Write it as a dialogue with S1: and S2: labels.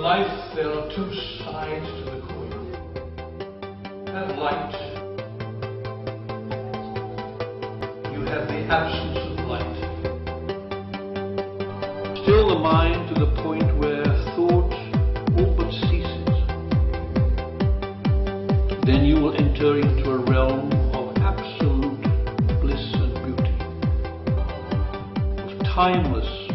S1: life, there are two sides to the coin. You Have light. You have the absence of light. Still the mind to the point where thought all but ceases. Then you will enter into a realm of absolute bliss and beauty, of timeless